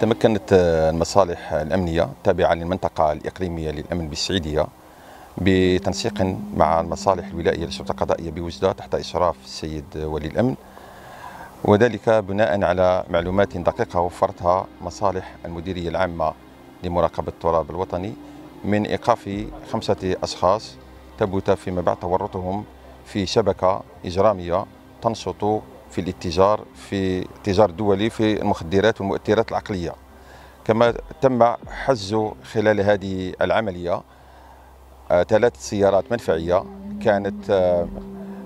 تمكنت المصالح الأمنية التابعة للمنطقة الإقليمية للأمن بالسعيدية بتنسيق مع المصالح الولائية للشرطة القضائية بوجدة تحت إشراف السيد ولي الأمن وذلك بناء على معلومات دقيقة وفرتها مصالح المديرية العامة لمراقبة التراب الوطني من إيقاف خمسة أشخاص ثبت فيما بعد تورطهم في شبكة إجرامية تنشط في الاتجار في التجار الدولي في المخدرات والمؤثرات العقلية. كما تم حجز خلال هذه العملية آه، ثلاث سيارات منفعية كانت آه،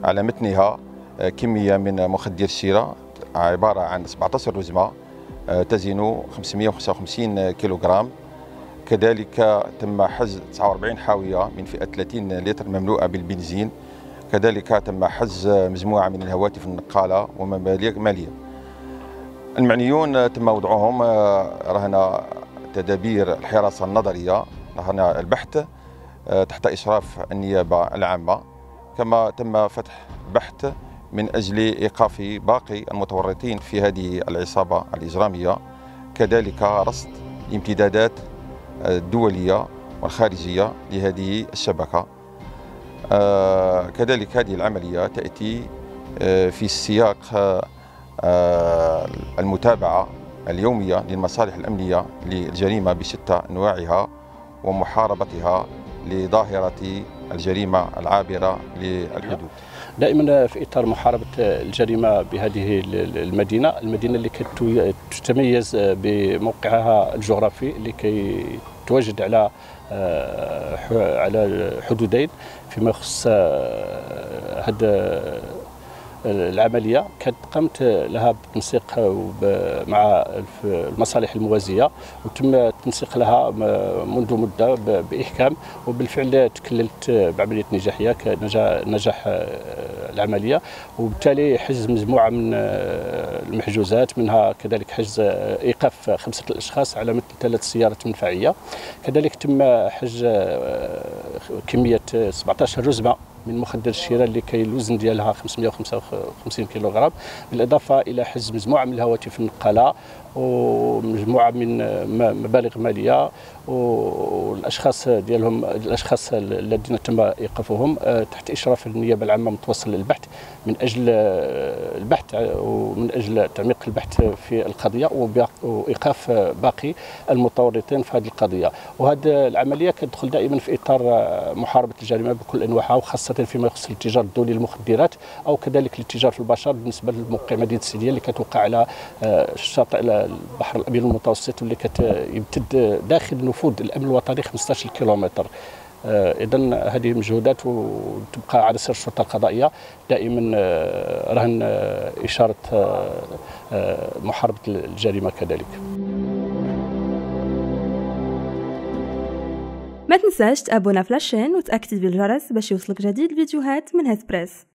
على متنها آه، كمية من مخدر الشراء عبارة عن 17 رزمة تزن 555 كيلوغرام. كذلك تم حجز 49 حاوية من فئة 30 لتر مملوءة بالبنزين. كذلك تم حجز مجموعة من الهواتف النقالة ومبالغ مالية. المعنيون تم وضعهم رهن تدابير الحراسة النظرية رهن البحث تحت إشراف النيابة العامة. كما تم فتح بحث من أجل إيقاف باقي المتورطين في هذه العصابة الإجرامية. كذلك رصد الامتدادات الدولية والخارجية لهذه الشبكة. آه، كذلك هذه العملية تأتي آه، في سياق آه، المتابعة اليومية للمصالح الأمنية للجريمة بشتى أنواعها ومحاربتها لظاهرة الجريمة العابرة للحدود. دائما في إطار محاربة الجريمة بهذه المدينة، المدينة اللي تتميز بموقعها الجغرافي لكي تواجد على على حدودين فيما يخص هذا العملية. كانت قمت لها بالتنسيق مع المصالح الموازية وتم التنسيق لها منذ مدة بإحكام. وبالفعل تكللت بعملية نجاحية نجاح العملية وبالتالي حجز مجموعة من المحجوزات منها كذلك حجز إيقاف خمسة الأشخاص على مثل ثلاث سيارات منفعية. كذلك تم حجز كمية 17 رزمة. من مخدر الشراء اللي كاين الوزن ديالها 555 كيلوغرام. بالإضافة إلى حجز مجموعة من الهواتف النقالة ومجموعة من مبالغ مالية والأشخاص ديالهم الأشخاص الذين تم إيقافهم آه، تحت إشراف النيابة العامة متوصل للبحث من أجل آه، البحث ومن أجل تعميق البحث في القضية وإيقاف باقي المتورطين في هذه القضية. وهذه العملية كتدخل دائما في إطار آه، محاربة الجريمة بكل أنواعها وخاصة فيما يخص الاتجار الدولي للمخدرات أو كذلك الاتجار في البشر بالنسبة للموقع مدينه السيديه اللي كتوقع على الشاطئ البحر الأبيض المتوسط واللي كتمتد داخل نفوذ الأمن الوطني 15 كيلومتر. آه، اذا هذه مجهودات وتبقى على سر الشرطة القضائية. دائما آه، رهن آه، إشارة محاربة الجريمة كذلك. تنساش ت abonner في la chaîne وت activer الجرس باش يوصلك جديد فيديوهات من هسبريس.